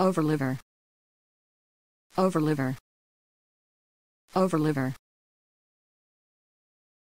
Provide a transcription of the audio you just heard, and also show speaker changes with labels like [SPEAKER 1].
[SPEAKER 1] Overliver. Overliver. Overliver.